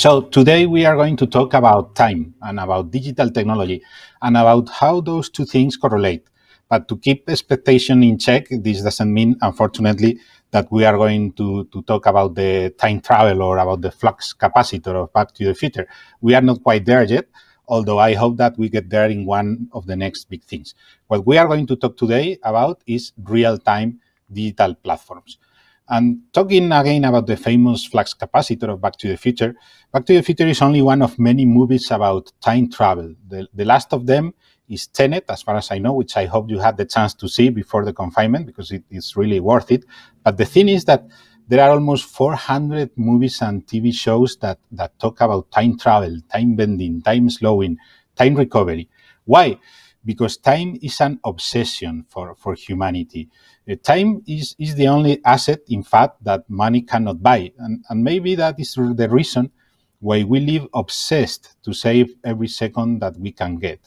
So today we are going to talk about time and about digital technology and about how those two things correlate. But to keep expectation in check, this doesn't mean, unfortunately, that we are going to, to talk about the time travel or about the flux capacitor of Back to the Future. We are not quite there yet, although I hope that we get there in one of the next big things. What we are going to talk today about is real-time digital platforms. And talking again about the famous flux capacitor of Back to the Future, Back to the Future is only one of many movies about time travel. The, the last of them is Tenet, as far as I know, which I hope you had the chance to see before the confinement because it is really worth it. But the thing is that there are almost 400 movies and TV shows that, that talk about time travel, time bending, time slowing, time recovery. Why? Because time is an obsession for, for humanity. Uh, time is, is the only asset, in fact, that money cannot buy. And, and maybe that is the reason why we live obsessed to save every second that we can get.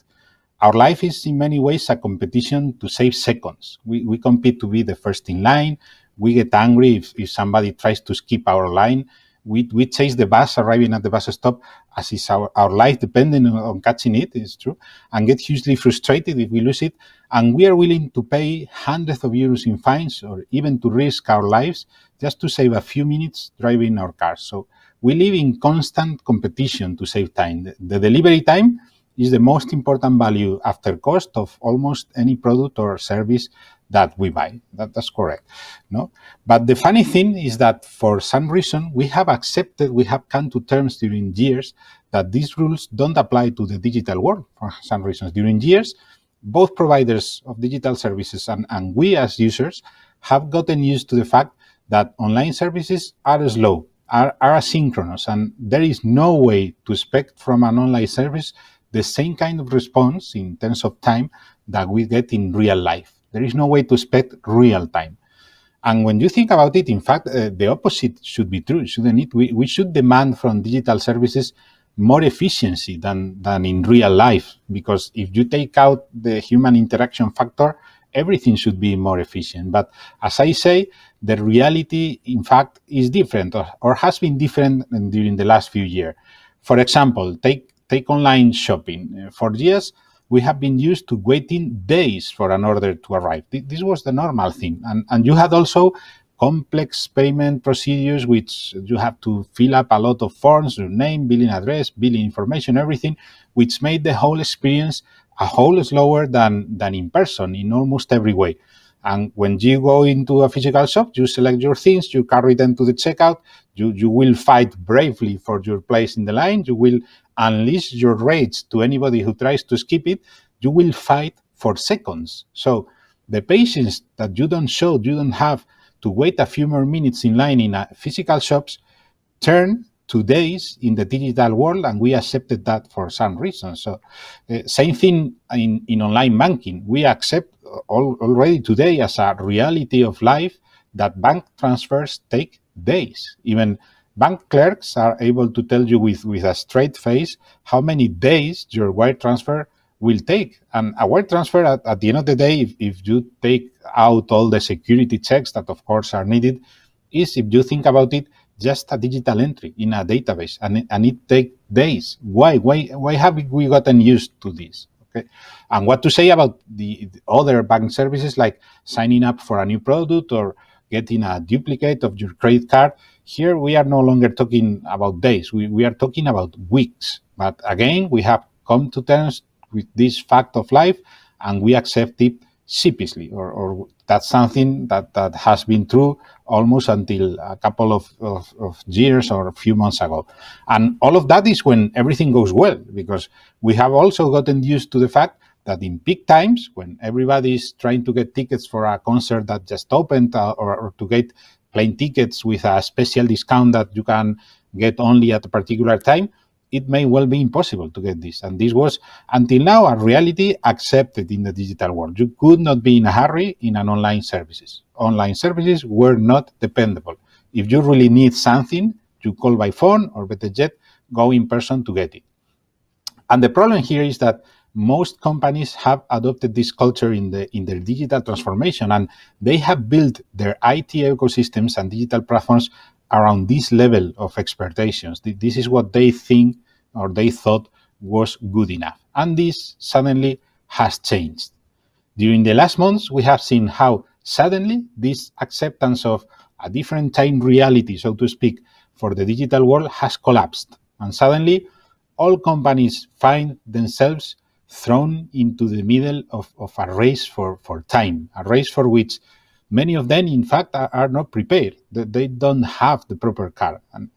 Our life is in many ways a competition to save seconds. We, we compete to be the first in line. We get angry if, if somebody tries to skip our line. We, we chase the bus arriving at the bus stop as is our, our life depending on, catching it, it's true, and get hugely frustrated if we lose it. And we are willing to pay hundreds of euros in fines or even to risk our lives just to save a few minutes driving our cars. So we live in constant competition to save time. The, the delivery time is the most important value after cost of almost any product or service that we buy. That, that's correct. No, but the funny thing is that for some reason we have accepted, we have come to terms during years that these rules don't apply to the digital world for some reasons. During years, both providers of digital services and, and we as users have gotten used to the fact that online services are slow, are, are asynchronous, and there is no way to expect from an online service the same kind of response in terms of time that we get in real life. There is no way to expect real time. And when you think about it, in fact, uh, the opposite should be true, shouldn't it? We, we should demand from digital services more efficiency than, than in real life, because if you take out the human interaction factor, everything should be more efficient. But as I say, the reality, in fact, is different or, or has been different during the last few years. For example, take take online shopping. Uh, for years, we have been used to waiting days for an order to arrive. This was the normal thing. And, and you had also complex payment procedures, which you have to fill up a lot of forms, your name, billing address, billing information, everything, which made the whole experience a whole slower than, than in person in almost every way. And when you go into a physical shop, you select your things, you carry them to the checkout, you, you will fight bravely for your place in the line, you will unleash your rage to anybody who tries to skip it, you will fight for seconds. So the patience that you don't show, you don't have to wait a few more minutes in line in a physical shops, turn to days in the digital world, and we accepted that for some reason. So, uh, same thing in, in online banking. We accept all, already today as a reality of life that bank transfers take days. Even bank clerks are able to tell you with, with a straight face how many days your wire transfer will take. And a wire transfer, at, at the end of the day, if, if you take out all the security checks that, of course, are needed, is, if you think about it, just a digital entry in a database, and, and it takes days. Why? Why? Why have we gotten used to this? And what to say about the, the other bank services like signing up for a new product or getting a duplicate of your credit card? Here we are no longer talking about days, we, we are talking about weeks. But again, we have come to terms with this fact of life and we accept it sheepishly, or, or that's something that, that has been true almost until a couple of, of, of, years or a few months ago. And all of that is when everything goes well, because we have also gotten used to the fact that in peak times, when everybody is trying to get tickets for a concert that just opened uh, or, or to get plane tickets with a special discount that you can get only at a particular time, it may well be impossible to get this. And this was, until now, a reality accepted in the digital world. You could not be in a hurry in an online services. Online services were not dependable. If you really need something, you call by phone or better yet, go in person to get it. And the problem here is that most companies have adopted this culture in the in their digital transformation and they have built their IT ecosystems and digital platforms around this level of expectations. This is what they think or they thought was good enough. And this suddenly has changed. During the last months, we have seen how suddenly this acceptance of a different time reality, so to speak, for the digital world has collapsed. And suddenly, all companies find themselves thrown into the middle of, of a race for, for time, a race for which many of them, in fact, are, are not prepared. They, don't have the proper car. And,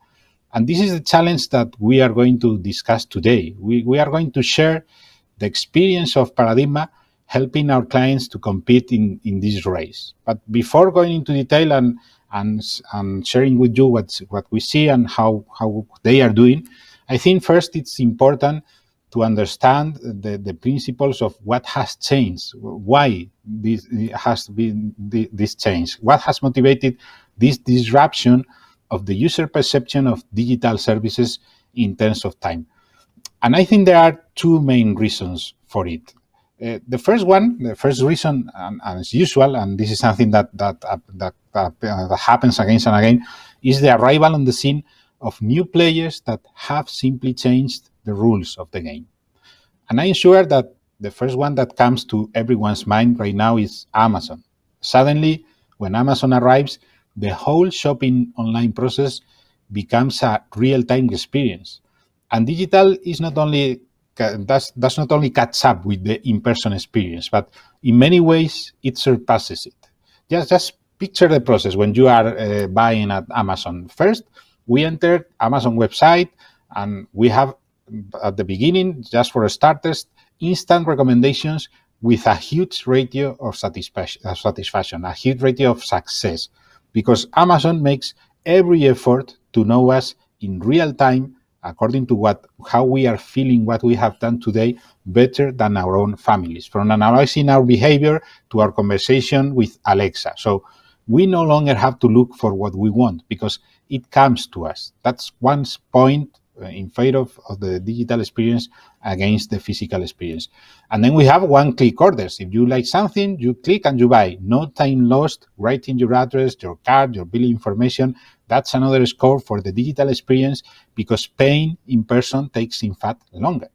and this is the challenge that we are going to discuss today. We, we are going to share the experience of Paradigma helping our clients to compete in, in this race. But before going into detail and, and, and sharing with you what, what we see and how, how they are doing, I think first it's important to understand the, the principles of what has changed, why this has been this change, what has motivated this disruption of the user perception of digital services in terms of time. And I think there are two main reasons for it. Uh, the first one, the first reason, and, and, as usual, and this is something that that uh, that, uh, that happens again and again, is the arrival on the scene of new players that have simply changed the rules of the game. And I'm sure that the first one that comes to everyone's mind right now is Amazon. Suddenly, when Amazon arrives, the whole shopping online process becomes a real-time experience. And digital is not only does, does not only catch up with the in-person experience, but in many ways it surpasses it. Just just picture the process when you are uh, buying at Amazon. First, we enter Amazon website and we have at the beginning, just for starters, instant recommendations with a huge ratio of satisfaction, a huge ratio of success, because Amazon makes every effort to know us in real time according to what how we are feeling what we have done today better than our own families. From analyzing our behavior to our conversation with alexa. So we no longer have to look for what we want because it comes to us. That's one point in favor of, of, the digital experience against the physical experience. And then we have one click orders. If you like something, you click and you buy. No time lost writing your address, your card, your billing information. That's another score for the digital experience because paying in person takes, in fact, longer.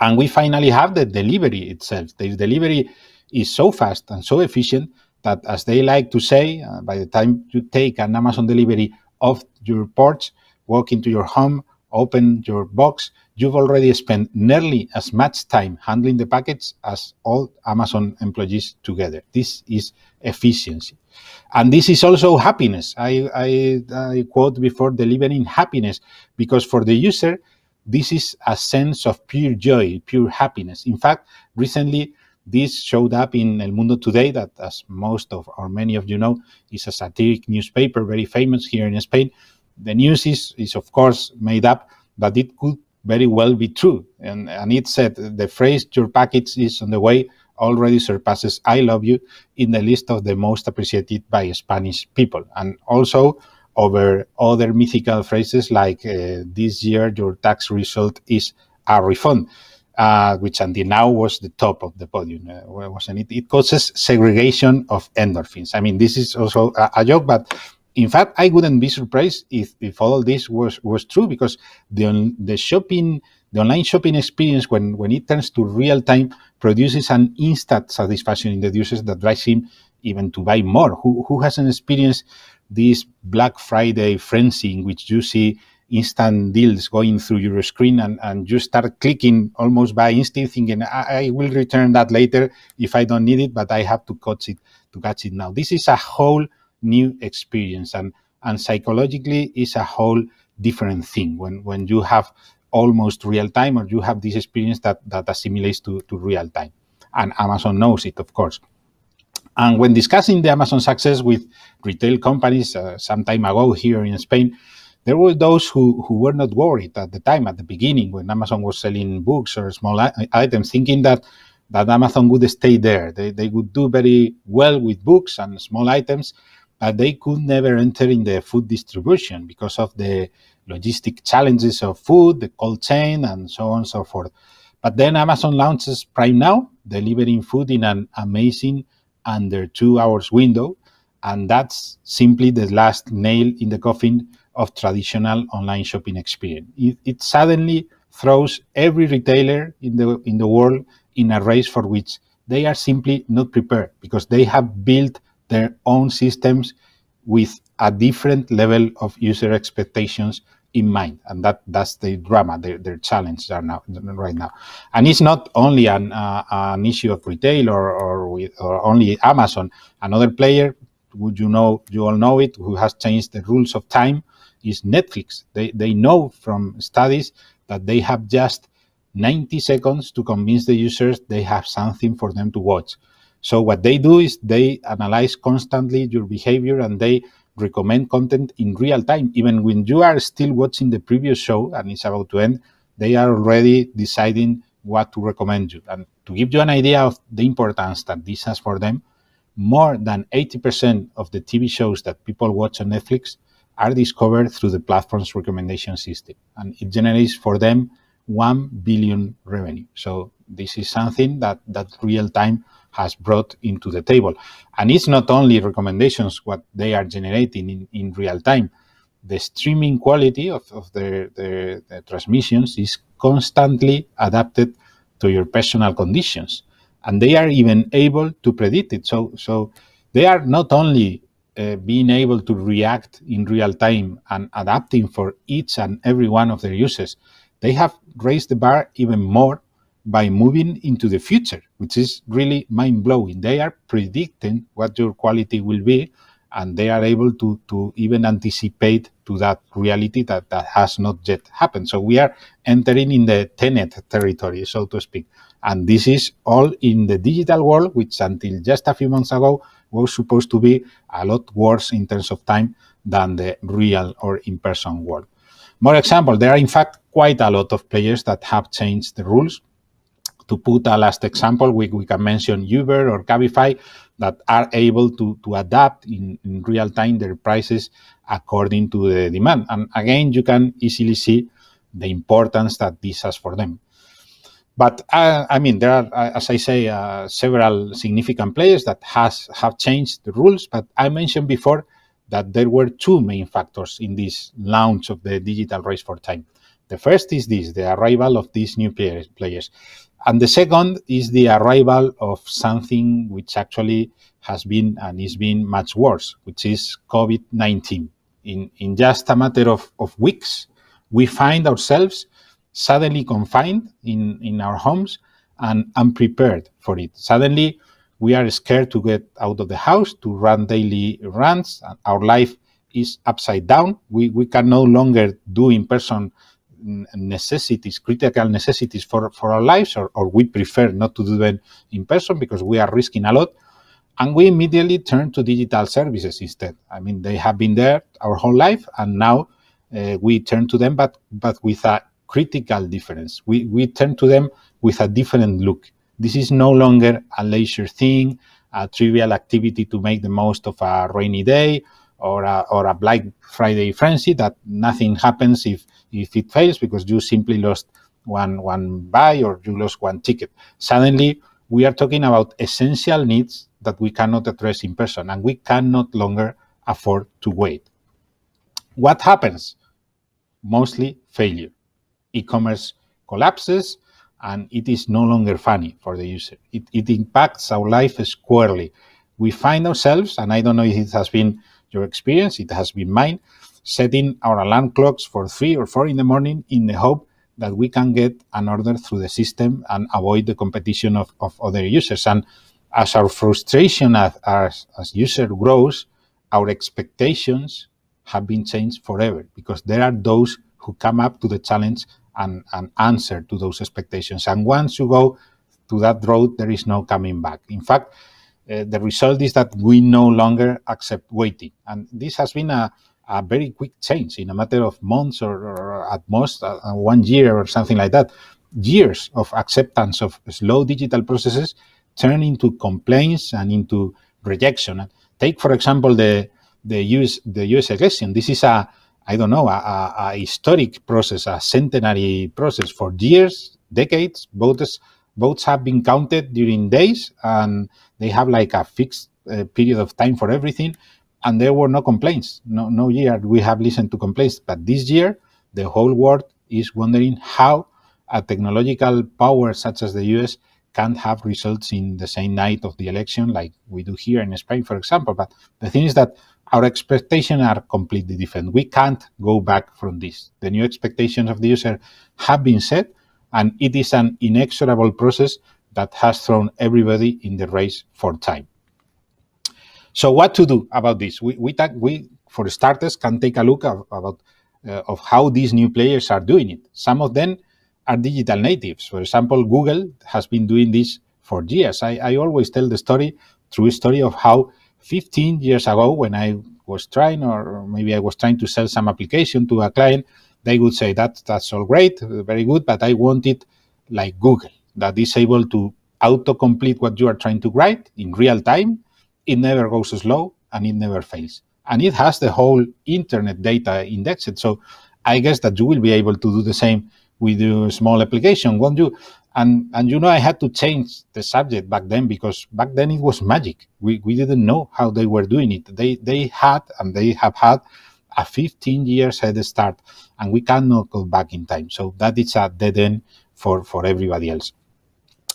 And we finally have the delivery itself. The delivery is so fast and so efficient that, as they like to say, uh, by the time you take an Amazon delivery off your porch, walk into your home, open your box, you've already spent nearly as much time handling the packets as all Amazon employees together. This is efficiency. And this is also happiness. I, I, I quote before delivering happiness because for the user, this is a sense of pure joy, pure happiness. In fact, recently, this showed up in El Mundo Today, that, as most of or many of you know, is a satiric newspaper, very famous here in Spain, the news is, is of course made up, but it could very well be true. And, and it said the phrase, your package is on the way, already surpasses I love you in the list of the most appreciated by Spanish people. And also over other mythical phrases like uh, this year your tax result is a refund. Uh, which until now was the top of the podium, uh, wasn't it? It causes segregation of endorphins. I mean, this is also a, a joke, but in fact, I wouldn't be surprised if, if all this was, was true because the, the shopping, the online shopping experience, when, when it turns to real time, produces an instant satisfaction in the users that drives him even to buy more. Who, who hasn't experienced this Black Friday frenzy in which you see instant deals going through your screen and, and you start clicking almost by instinct thinking I, I, will return that later if I don't need it, but I have to catch it to catch it now. This is a whole new experience. And and psychologically is a whole different thing. When when you have almost real time or you have this experience that that assimilates to, to real time. And amazon knows it of course. And when discussing the amazon success with retail companies uh, some time ago here in spain there were those who, who were not worried at the time at the beginning when amazon was selling books or small items thinking that that amazon would stay there. They, they would do very well with books and small items uh, they could never enter in the food distribution because of the logistic challenges of food, the cold chain, and so on and so forth. But then Amazon launches Prime Now, delivering food in an amazing under two hours window. And that's simply the last nail in the coffin of traditional online shopping experience. It, it suddenly throws every retailer in the in the world in a race for which they are simply not prepared because they have built their own systems with a different level of user expectations in mind. And that that's the drama their, their challenges are now right now. And it's not only an, uh, an issue of retail or or, with, or only amazon. Another player would you know you all know it who has changed the rules of time is netflix. They they know from studies that they have just 90 seconds to convince the users they have something for them to watch so what they do is they analyze constantly your behavior and they recommend content in real time. Even when you are still watching the previous show and it's about to end, they are already deciding what to recommend you. And to give you an idea of the importance that this has for them, more than 80% of the TV shows that people watch on Netflix are discovered through the platform's recommendation system. And it generates for them 1 billion revenue. So this is something that, that real time has brought into the table. And it's not only recommendations, what they are generating in, in real time. The streaming quality of, of their, their transmissions is constantly adapted to your personal conditions. And they are even able to predict it. So, so they are not only uh, being able to react in real time and adapting for each and every one of their users, they have raised the bar even more by moving into the future, which is really mind blowing. They are predicting what your quality will be, and they are able to, to even anticipate to that reality that, that has not yet happened. So we are entering in the Tenet territory, so to speak. And this is all in the digital world, which until just a few months ago was supposed to be a lot worse in terms of time than the real or in-person world. More example, there are in fact quite a lot of players that have changed the rules to put a last example, we, we can mention Uber or Cabify that are able to, to adapt in, in real time their prices according to the demand. And again, you can easily see the importance that this has for them. But uh, I mean, there are, uh, as I say, uh, several significant players that has have changed the rules. But I mentioned before that there were two main factors in this launch of the digital race for time. The first is this: the arrival of these new players. And the second is the arrival of something which actually has been and is being much worse, which is COVID 19. In, in just a matter of, of weeks, we find ourselves suddenly confined in, in our homes and unprepared for it. Suddenly, we are scared to get out of the house to run daily runs. Our life is upside down. We, we can no longer do in person necessities, critical necessities for, for our lives, or, or we prefer not to do them in person because we are risking a lot. And we immediately turn to digital services instead. I mean, they have been there our whole life, and now uh, we turn to them, but but with a critical difference. We we turn to them with a different look. This is no longer a leisure thing, a trivial activity to make the most of a rainy day, or a, or a Black Friday frenzy that nothing happens if if it fails because you simply lost one one buy or you lost one ticket. Suddenly, we are talking about essential needs that we cannot address in person, and we cannot longer afford to wait. What happens? Mostly failure. E-commerce collapses, and it is no longer funny for the user. It, it impacts our life squarely. We find ourselves, and I don't know if it has been your experience, it has been mine, setting our alarm clocks for three or four in the morning in the hope that we can get an order through the system and avoid the competition of, of other users. And as our frustration as, as, as user grows, our expectations have been changed forever because there are those who come up to the challenge and, and answer to those expectations. And once you go to that road, there is no coming back. In fact, uh, the result is that we no longer accept waiting. And this has been a, a very quick change in a matter of months or, or at most uh, uh, one year or something like that. Years of acceptance of slow digital processes turn into complaints and into rejection. Take, for example, the the US the US election. This is a I don't know a, a, a historic process, a centenary process. For years, decades. Votes votes have been counted during days, and they have like a fixed uh, period of time for everything. And there were no complaints. No, no year we have listened to complaints. But this year, the whole world is wondering how a technological power such as the US can't have results in the same night of the election like we do here in Spain, for example. But the thing is that our expectations are completely different. We can't go back from this. The new expectations of the user have been set, and it is an inexorable process that has thrown everybody in the race for time. So, what to do about this? We, we, we for starters, can take a look of, about uh, of how these new players are doing it. Some of them are digital natives. For example, Google has been doing this for years. I, I always tell the story, true story of how 15 years ago, when I was trying, or maybe I was trying to sell some application to a client, they would say that that's all great, very good, but I want it like Google, that is able to autocomplete what you are trying to write in real time. It never goes slow and it never fails. And it has the whole internet data indexed. So I guess that you will be able to do the same with your small application, won't you? And and you know, I had to change the subject back then because back then it was magic. We we didn't know how they were doing it. They they had and they have had a 15 years head start, and we cannot go back in time. So that is a dead end for for everybody else.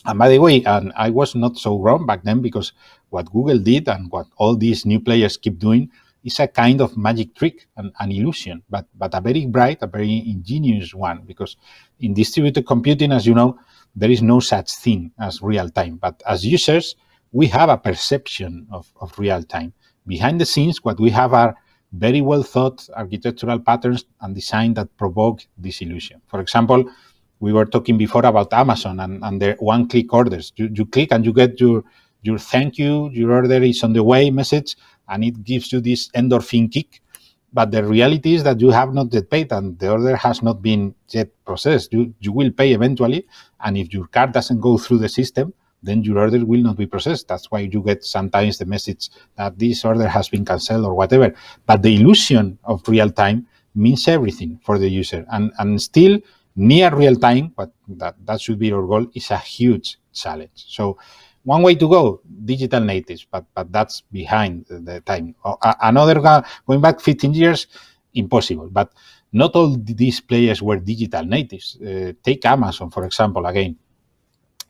And by the way, and I was not so wrong back then because what Google did and what all these new players keep doing is a kind of magic trick, and an illusion, but, but a very bright, a very ingenious one, because in distributed computing, as you know, there is no such thing as real time. But as users, we have a perception of, of real time. Behind the scenes, what we have are very well thought architectural patterns and design that provoke this illusion. For example, we were talking before about Amazon and, and their one click orders. You, you click and you get your your thank you, your order is on the way message, and it gives you this endorphin kick. But the reality is that you have not yet paid and the order has not been yet processed. You, you will pay eventually. And if your card doesn't go through the system, then your order will not be processed. That's why you get sometimes the message that this order has been canceled or whatever. But the illusion of real time means everything for the user. And, and still, near real time, but that, that should be our goal, is a huge challenge. So one way to go, digital natives, but but that's behind the time. Another going back 15 years, impossible. But not all these players were digital natives. Uh, take Amazon, for example, again.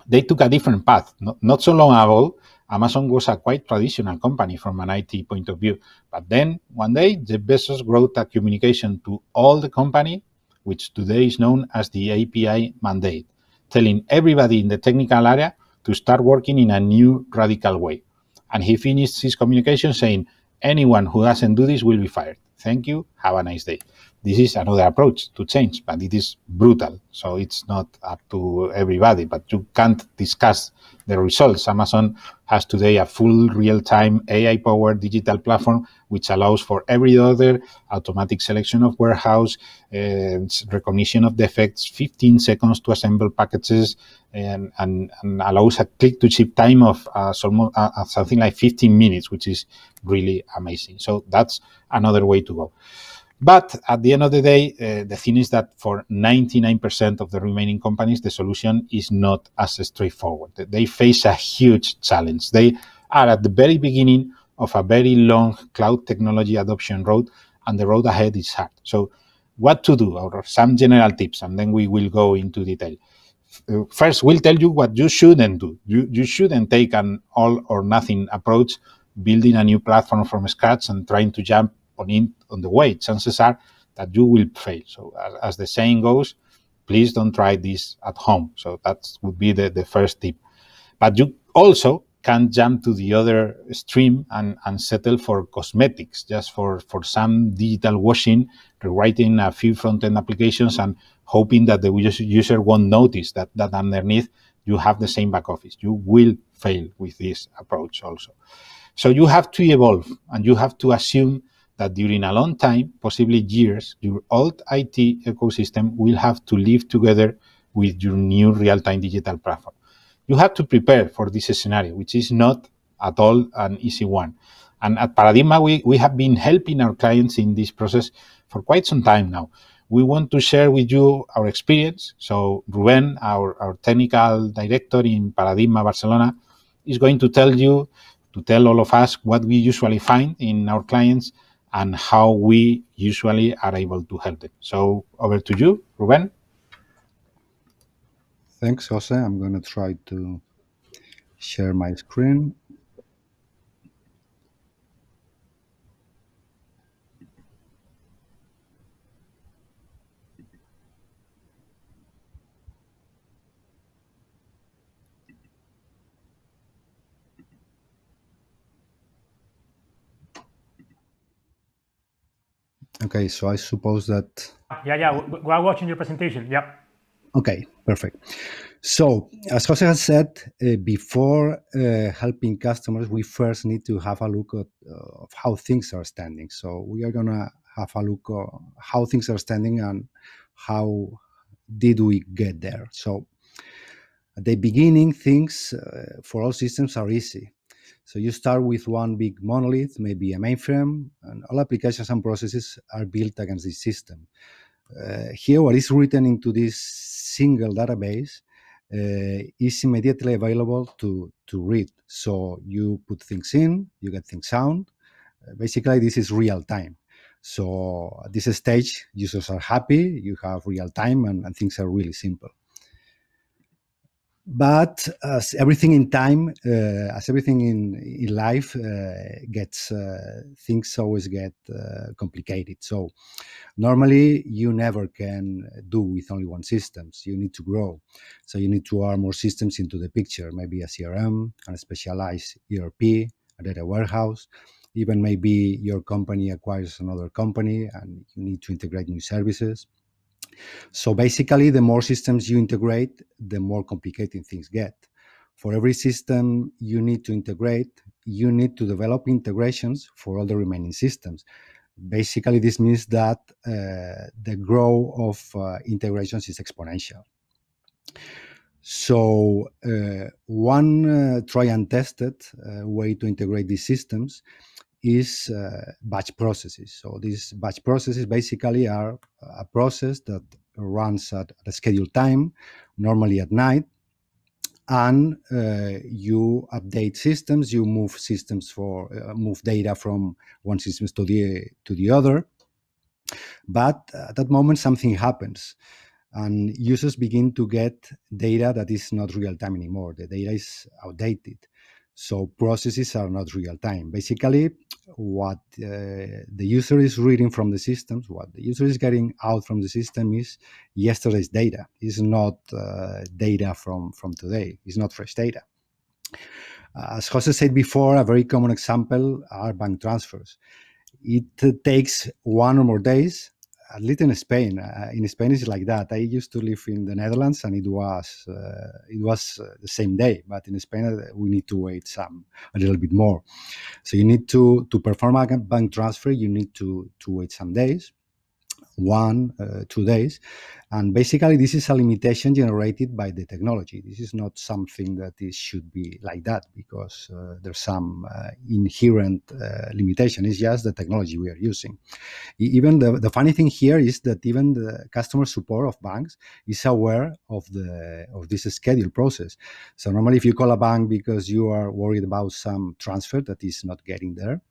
They took a different path. Not, not so long ago, Amazon was a quite traditional company from an IT point of view. But then one day, Jeff Bezos wrote a communication to all the company, which today is known as the API mandate, telling everybody in the technical area to start working in a new radical way. And he finished his communication saying, anyone who doesn't do this will be fired. Thank you. Have a nice day. This is another approach to change, but it is brutal. So it's not up to everybody, but you can't discuss the results. Amazon has today a full real-time AI-powered digital platform which allows for every order automatic selection of warehouse, uh, recognition of defects, 15 seconds to assemble packages, and, and, and allows a click-to-ship time of uh, uh, something like 15 minutes, which is really amazing. So that's another way to go. But at the end of the day, uh, the thing is that for 99% of the remaining companies, the solution is not as straightforward. They face a huge challenge. They are at the very beginning of a very long cloud technology adoption road, and the road ahead is hard. So, what to do, or some general tips, and then we will go into detail. First, we'll tell you what you shouldn't do. You, you shouldn't take an all or nothing approach, building a new platform from scratch and trying to jump on in, on the way, chances are that you will fail. So as, as, the saying goes, please don't try this at home. So that would be the, the first tip. But you also can jump to the other stream and, and settle for cosmetics, just for, for some digital washing, rewriting a few front-end applications and hoping that the user won't notice that, that underneath you have the same back office. You will fail with this approach also. So you have to evolve and you have to assume that during a long time, possibly years, your old IT ecosystem will have to live together with your new real-time digital platform. You have to prepare for this scenario, which is not at all an easy one. And at Paradigma, we, we have been helping our clients in this process for quite some time now. we want to share with you our experience. So Ruben, our, our technical director in Paradigma Barcelona, is going to tell you, to tell all of us what we usually find in our clients and how we usually are able to help them. So over to you, Ruben. Thanks, Jose. I'm going to try to share my screen. Okay, so I suppose that. Yeah, yeah, we are watching your presentation. Yeah. Okay, perfect. So, as Jose has said, uh, before uh, helping customers, we first need to have a look at uh, how things are standing. So, we are gonna have a look at how things are standing and how did we get there. So, at the beginning, things uh, for all systems are easy. So you start with one big monolith, maybe a mainframe, and all applications and processes are built against this system. Uh, here, what is written into this single database uh, is immediately available to, to read. So you put things in, you get things out. Uh, basically, this is real time. So at this stage, users are happy, you have real time, and, and things are really simple but as everything in time uh, as everything in in life uh, gets uh, things always get complicated. So normally you never can do with only one systems. You need to grow. So you need to add more systems into the picture. Maybe a crm and a specialized erp a data warehouse. Even maybe your company acquires another company and you need to integrate new services so basically, the more systems you integrate, the more complicated things get. For every system you need to integrate, you need to develop integrations for all the remaining systems. Basically, this means that uh, the growth of uh, integrations is exponential. So, uh, one uh, try and tested uh, way to integrate these systems is uh, batch processes. So these batch processes basically are a process that runs at, a scheduled time, normally at night, and uh, you update systems. You move systems for uh, move data from one system to the to the other. But at that moment, something happens, and users begin to get data that is not real time anymore. The data is outdated. So processes are not real time. Basically, what uh, the user is reading from the systems, what the user is getting out from the system is yesterday's data. It's not uh, data from, from today. It's not fresh data. As Jose said before, a very common example are bank transfers. It takes one or more days at least in Spain. Uh, in Spain, it's like that. I used to live in the Netherlands, and it was uh, it was uh, the same day. But in Spain, uh, we need to wait some a little bit more. So you need to to perform a bank transfer. You need to to wait some days one, uh, two days. And basically, this is a limitation generated by the technology. This is not something that is, should be like that because uh, there's some uh, inherent uh, limitation. It's just the technology we are using. Even the, the funny thing here is that even the customer support of banks is aware of the of this schedule process. So normally, if you call a bank because you are worried about some transfer that is not getting there,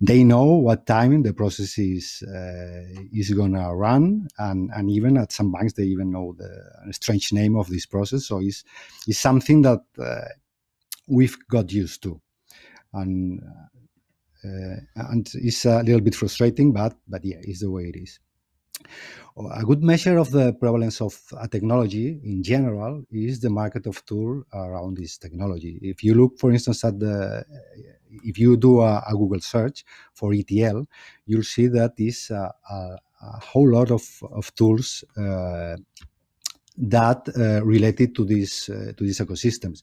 they know what time the process is uh, is gonna run, and and even at some banks they even know the strange name of this process. So it's it's something that uh, we've got used to, and uh, and it's a little bit frustrating, but but yeah, it's the way it is. A good measure of the prevalence of a technology in general is the market of tool around this technology. If you look, for instance, at the if you do a, a, Google search for ETL, you'll see that is a, a, a whole lot of, of tools uh, that uh, related to these uh, to these ecosystems.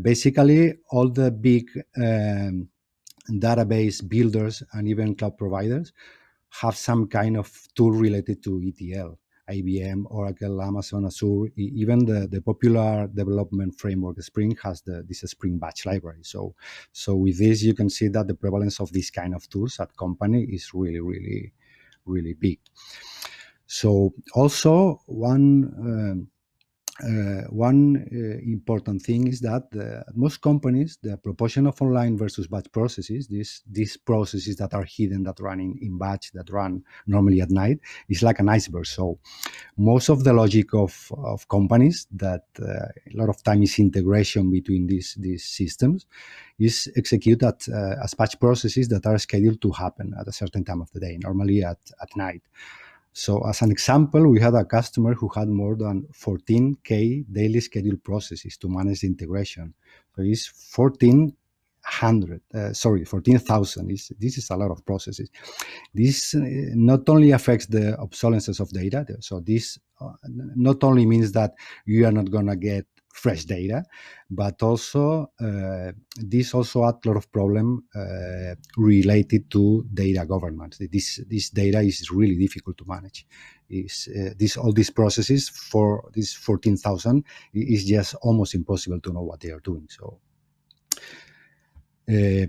Basically, all the big um, database builders and even cloud providers have some kind of tool related to ETL. IBM, Oracle, Amazon, Azure, even the, the popular development framework Spring has the, this Spring Batch library. So, so with this, you can see that the prevalence of this kind of tools at company is really, really, really big. So also one um, uh, one uh, important thing is that the, most companies, the proportion of online versus batch processes, these these processes that are hidden, that run in, in batch, that run normally at night, is like an iceberg. So most of the logic of, of companies that uh, a lot of time is integration between these these systems is executed at, uh, as batch processes that are scheduled to happen at a certain time of the day, normally at, at night. So as an example, we had a customer who had more than 14K daily scheduled processes to manage the integration. So it's 1400, uh, sorry, 14,000. This is a lot of processes. This uh, not only affects the obsolescence of data, so this uh, not only means that you are not going to get fresh data, but also uh, this also adds a lot of problem uh, related to data governance. This this data is really difficult to manage. Is uh, this all these processes for this fourteen thousand is just almost impossible to know what they are doing. So uh,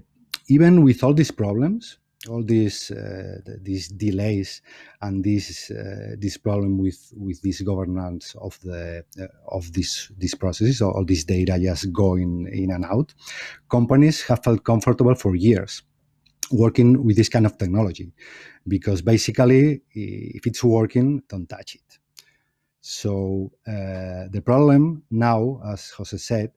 even with all these problems, all these uh, these delays and this uh, this problem with with this governance of the uh, of this these processes all this data just going in and out. Companies have felt comfortable for years working with this kind of technology because basically if it's working don't touch it so uh, the problem now, as Jose said,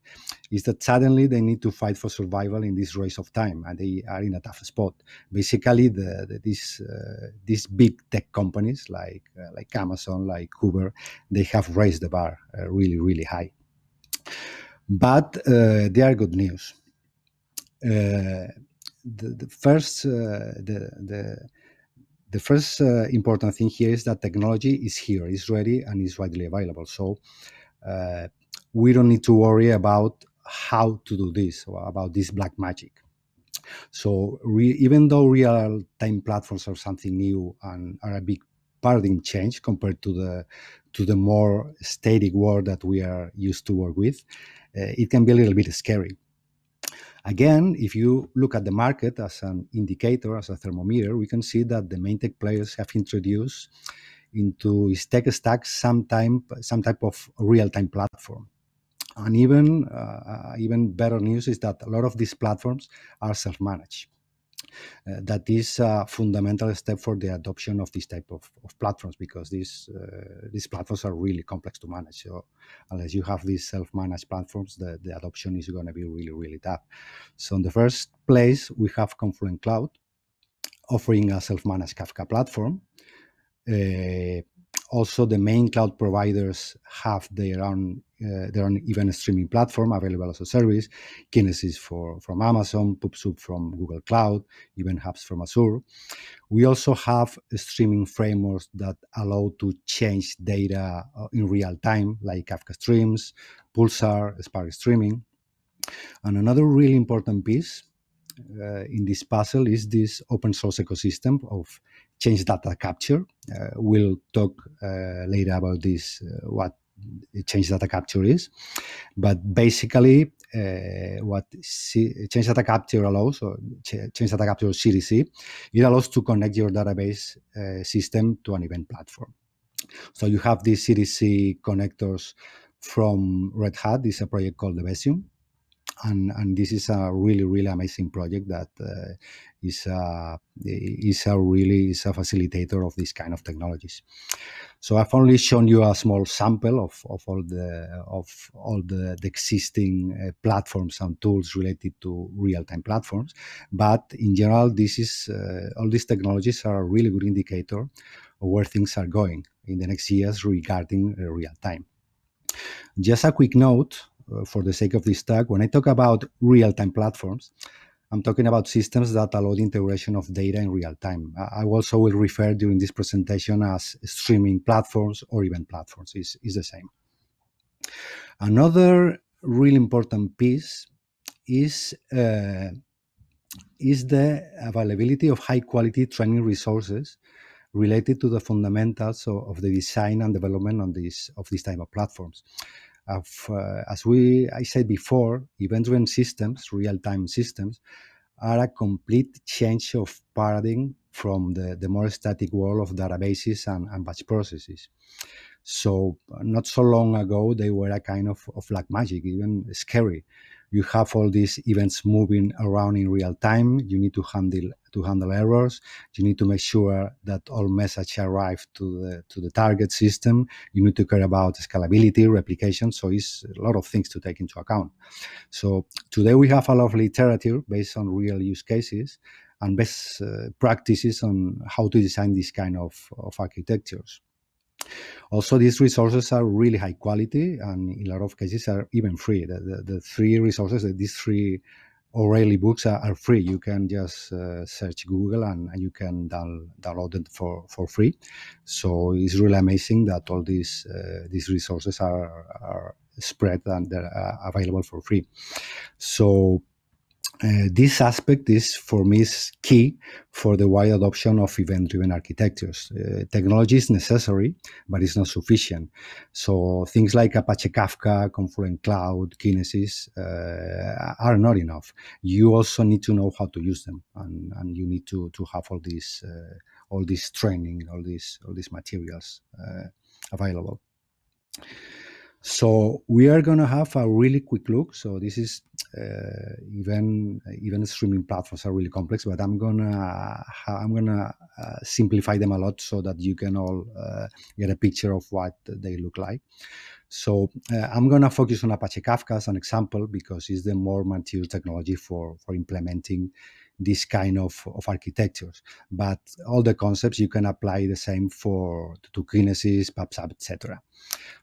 is that suddenly they need to fight for survival in this race of time, and they are in a tough spot. Basically, the, the these uh, these big tech companies like uh, like Amazon, like Uber, they have raised the bar uh, really really high. But uh, they are good news. Uh, the, the, first the the the first uh, important thing here is that technology is here, is ready, and is widely available. So uh, we don't need to worry about how to do this or about this black magic. So even though real-time platforms are something new and are a big paradigm change compared to the to the more static world that we are used to work with, uh, it can be a little bit scary. Again, if you look at the market as an indicator, as a thermometer, we can see that the main tech players have introduced into its tech stack some, time, some type of real-time platform. And even uh, even better news is that a lot of these platforms are self-managed. Uh, that is a fundamental step for the adoption of this type of, of platforms because these uh, these platforms are really complex to manage. So unless you have these self-managed platforms, the, the adoption is going to be really really tough. So in the first place, we have Confluent Cloud offering a self-managed Kafka platform. Uh, also, the main cloud providers have their own uh, are even event streaming platform available as a service. Kinesis for from Amazon, PubSub from Google Cloud, Event Hubs from Azure. We also have streaming frameworks that allow to change data uh, in real time, like Kafka Streams, Pulsar, Spark Streaming. And another really important piece uh, in this puzzle is this open source ecosystem of change data capture. Uh, we'll talk uh, later about this, uh, what change data capture is. But basically, uh, what C- change data capture allows, or ch- change data capture CDC, it allows to connect your database uh, system to an event platform. So you have these CDC connectors from Red Hat. This is a project called Debezium and and this is a really really amazing project that uh, is a is a really is a facilitator of this kind of technologies. So I've only shown you a small sample of, of all the of all the, the existing uh, platforms and tools related to real time platforms, but in general, this is uh, all these technologies are a really good indicator of where things are going in the next years regarding uh, real time. Just a quick note for the sake of this talk, when I talk about real-time platforms, I'm talking about systems that allow the integration of data in real time. I also will refer during this presentation as streaming platforms or event platforms. is is the same. Another really important piece is uh, is the availability of high quality training resources related to the fundamentals of, of the design and development on this of this type of platforms of, uh, as we I said before, event-driven systems, real-time systems, are a complete change of paradigm from the, the more static world of databases and, and batch processes. So not so long ago, they were a kind of, of black magic, even scary. You have all these events moving around in real time. You need to handle to handle errors. You need to make sure that all messages arrive to the to the target system. You need to care about scalability, replication. So it's a lot of things to take into account. So today we have a lot of literature based on real use cases and best uh, practices on how to design this kind of, of architectures. Also, these resources are really high quality and in a lot of cases are even free. The, the, the three resources, these three O'Reilly books are, are free. You can just uh, search Google and, and you can down, download it for, for free. So it's really amazing that all these uh, these resources are, are spread and they're uh, available for free. So uh, this aspect is for me is key for the wide adoption of event-driven architectures. Uh, technology is necessary, but it's not sufficient. So things like Apache Kafka, Confluent Cloud, Kinesis uh, are not enough. You also need to know how to use them, and, and you need to to have all this uh, all this training, all these all these materials uh, available. So we are going to have a really quick look. So this is uh, even even streaming platforms are really complex, but I'm gonna I'm gonna uh, simplify them a lot so that you can all uh, get a picture of what they look like. So uh, I'm gonna focus on Apache Kafka as an example because it's the more mature technology for for implementing this kind of, of architectures. But all the concepts you can apply the same for to Kinesis, PubSub, etc.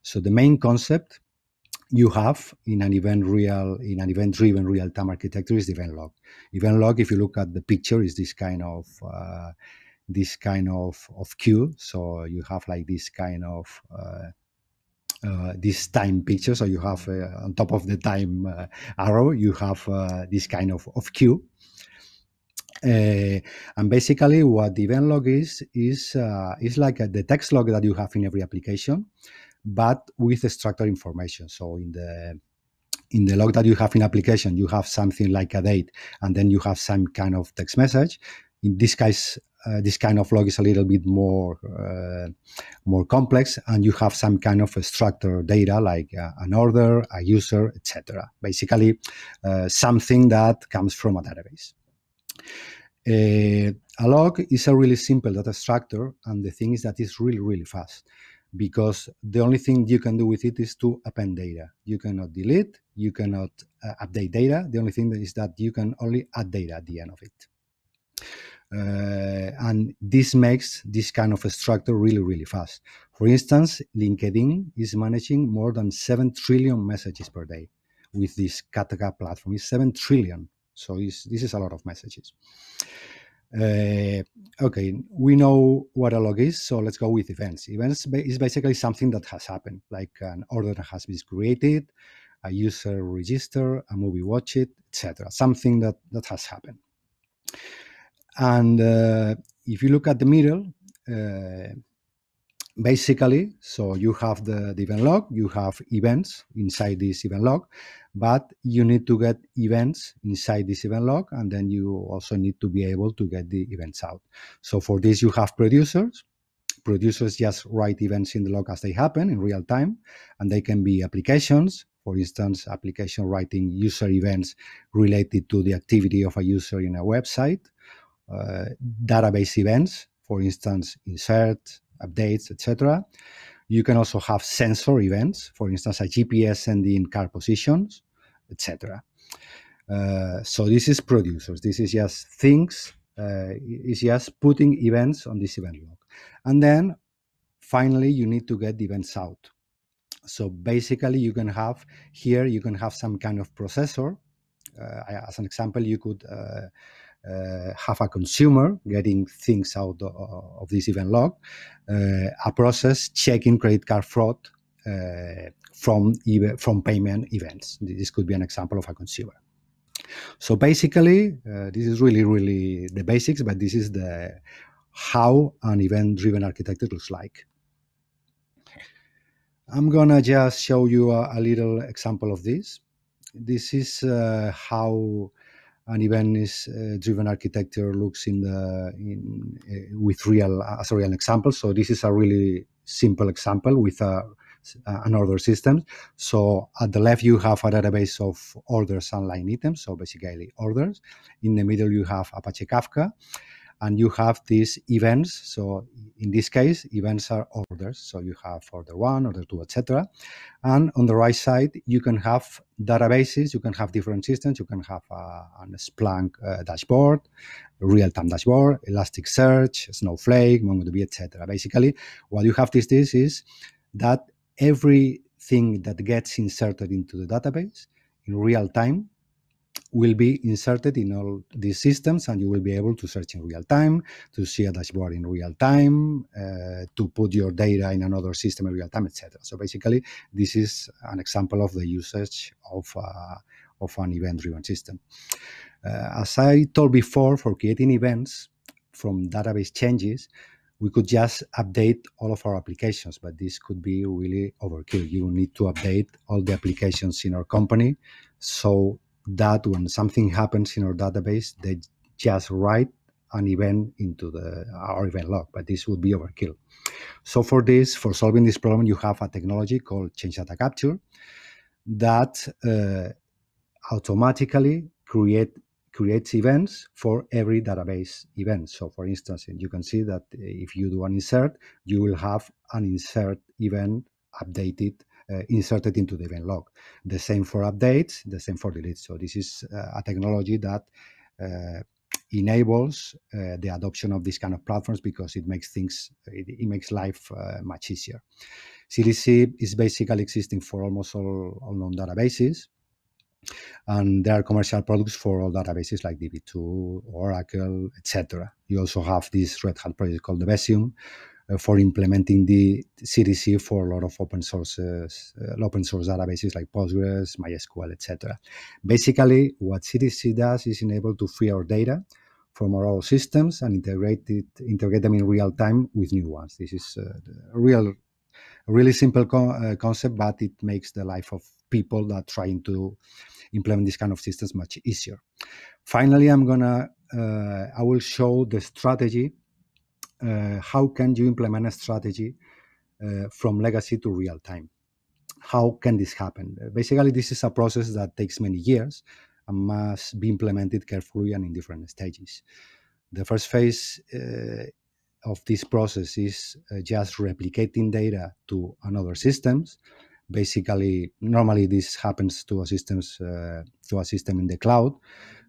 So the main concept you have in an event real in an event driven real time architecture is the event log. Event log, if you look at the picture, is this kind of uh, this kind of of queue. So you have like this kind of uh, uh, this time picture. So you have uh, on top of the time uh, arrow, you have uh, this kind of, of queue. Uh, and basically, what the event log is is uh, is like a, the text log that you have in every application, but with structured information. So in the in the log that you have in application, you have something like a date, and then you have some kind of text message. In this case, uh, this kind of log is a little bit more uh, more complex, and you have some kind of structured data like uh, an order, a user, etc. Basically, uh, something that comes from a database. Uh, a log is a really simple data structure, and the thing is that it's really, really fast because the only thing you can do with it is to append data. You cannot delete, you cannot uh, update data. The only thing that is that you can only add data at the end of it. Uh, and this makes this kind of a structure really, really fast. For instance, LinkedIn is managing more than 7 trillion messages per day with this Kafka platform. It's 7 trillion. So this is a lot of messages. Uh, okay, we know what a log is, so let's go with events. Events is basically something that has happened, like an order has been created, a user register, a movie watch it, etc. Something that that has happened. And uh, if you look at the middle, uh, basically, so you have the, the event log, you have events inside this event log, but you need to get events inside this event log and then you also need to be able to get the events out. So for this you have producers. Producers just write events in the log as they happen in real time and they can be applications. For instance application writing user events related to the activity of a user in a website uh, database events for instance insert updates etc you can also have sensor events, for instance, a GPS sending car positions, etc. Uh, so this is producers. This is just things. Uh, it's just putting events on this event log, and then finally you need to get the events out. So basically, you can have here you can have some kind of processor. Uh, as an example, you could uh, have a consumer getting things out of this event log, uh, a process checking credit card fraud uh, from from payment events. This could be an example of a consumer. So basically, uh, this is really, really the basics, but this is the how an event-driven architecture looks like. I'm gonna just show you a, a little example of this. This is uh, how an event-driven architecture looks in the in uh, with real as a real example. So this is a really simple example with a an order system. So at the left you have a database of orders and line items, so basically orders. In the middle you have Apache Kafka, and you have these events. So in this case, events are orders. So you have order one, order two, etc. And on the right side, you can have databases. You can have different systems. You can have a, a Splunk uh, dashboard, real-time dashboard, Elasticsearch, Snowflake, MongoDB, etc. Basically, what you have these days is that everything that gets inserted into the database in real time will be inserted in all these systems and you will be able to search in real time, to see a dashboard in real time, uh, to put your data in another system in real time, etc. So basically, this is an example of the usage of, uh, of an event-driven system. Uh, as I told before, for creating events from database changes, we could just update all of our applications, but this could be really overkill. You need to update all the applications in our company so that when something happens in our database, they just write an event into the our event log, but this would be overkill. So for this, for solving this problem, you have a technology called change data capture that uh, automatically create creates events for every database event. So for instance, you can see that if you do an insert, you will have an insert event updated inserted into the event log. The same for updates, the same for deletes. So this is uh, a technology that uh, enables uh, the adoption of these kind of platforms because it makes things it, it makes life uh, much easier cdc is basically existing for almost all, all known databases and there are commercial products for all databases like db2 oracle etc you also have this red hat project called Debezium uh, for implementing the CDC for a lot of open sources, uh, open source databases like Postgres, MySQL, etc. Basically, what CDC does is enable to free our data from our old systems and integrate it, integrate them in real time with new ones. This is uh, a real, a really simple co uh, concept, but it makes the life of people that trying to implement this kind of systems much easier. Finally, I'm gonna, uh, I will show the strategy uh, how can you implement a strategy uh, from legacy to real time? How can this happen? Basically, this is a process that takes many years and must be implemented carefully and in different stages. The first phase uh, of this process is uh, just replicating data to another systems. Basically, normally this happens to a systems uh, to a system in the cloud,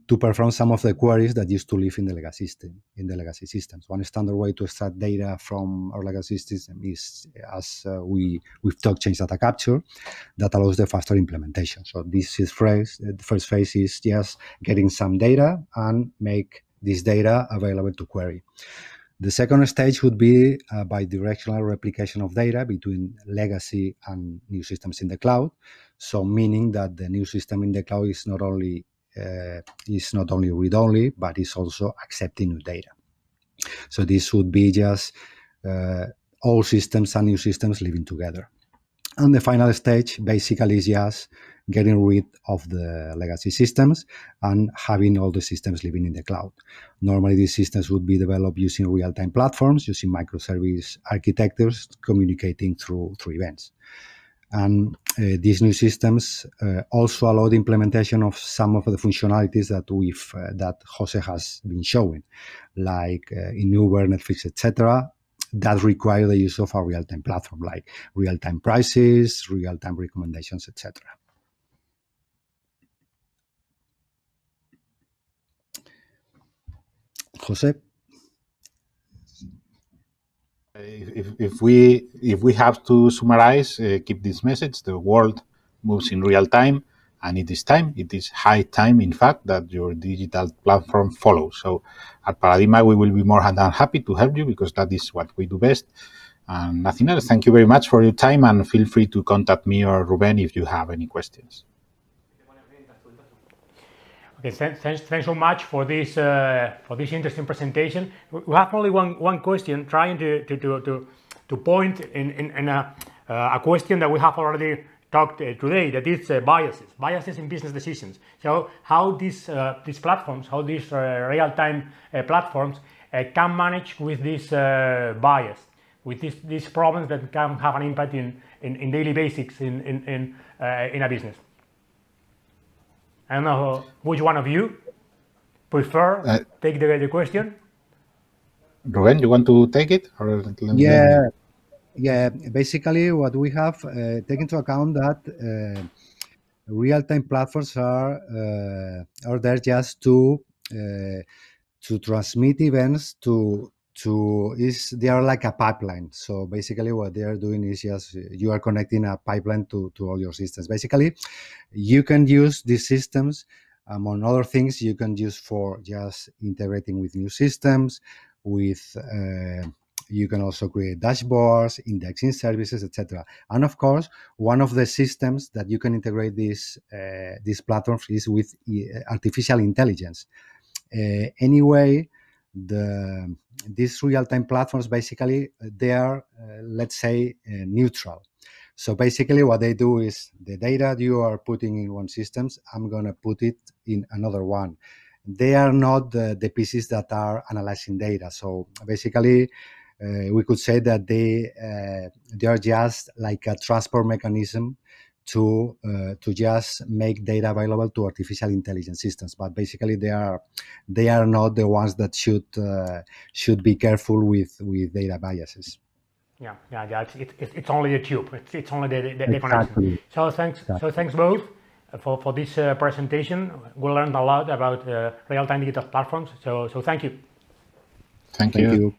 to perform some of the queries that used to live in the legacy system. In the legacy systems, one standard way to extract data from our legacy system is, as uh, we we've talked, change data capture, that allows the faster implementation. So this is phrase. The first phase is just getting some data and make this data available to query. The second stage would be uh, bi-directional replication of data between legacy and new systems in the cloud. So meaning that the new system in the cloud is not only uh, is not only read-only, but is also accepting new data. So this would be just uh, all systems and new systems living together. And the final stage basically is just getting rid of the legacy systems and having all the systems living in the cloud. Normally, these systems would be developed using real-time platforms, using microservice architectures, communicating through through events. And uh, these new systems uh, also allow the implementation of some of the functionalities that we've uh, that José has been showing, like uh, in Uber, Netflix, etc. That require the use of a real-time platform, like real-time prices, real-time recommendations, etc. Jose. If, if we if we have to summarize, uh, keep this message: the world moves in real time, and it is time. It is high time, in fact, that your digital platform follows. So, at Paradigma, we will be more than happy to help you because that is what we do best. And nothing else. Thank you very much for your time, and feel free to contact me or Rubén if you have any questions. Okay, thanks, thanks so much for this uh, for this interesting presentation. We have only one one question, trying to to to to, point in in, in a, uh, a question that we have already talked uh, today, that is uh, biases, biases in business decisions. So how these uh, these platforms, how these real-time platforms can manage with this bias, with this, these problems that can have an impact in, in, in daily basics in, in, in, in a business. I don't know which one of you prefer uh, take the, the question. Rubén, you want to take it? Or yeah, yeah. Basically, what we have uh, take into account that uh, real-time platforms are uh, are there just to uh, to transmit events to to is they are like a pipeline. So basically what they are doing is just you are connecting a pipeline to, to all your systems. Basically you can use these systems among other things you can use for just integrating with new systems with uh, you can also create dashboards indexing services etc and of course one of the systems that you can integrate these uh, these platforms is with uh, artificial intelligence. Uh, anyway the these real-time platforms basically they are uh, let's say uh, neutral. So basically what they do is the data you are putting in one systems i'm going to put it in another one. They are not the, the pieces that are analyzing data. So basically uh, we could say that they uh, they are just like a transport mechanism to uh, to just make data available to artificial intelligence systems but basically they are they are not the ones that should uh, should be careful with with data biases yeah yeah, yeah it's, it's, it's only a tube it's, it's only the, the, the exactly. so thanks exactly. so thanks both for, for this uh, presentation we learned a lot about uh, real-time digital platforms so so thank you thank, thank you. you.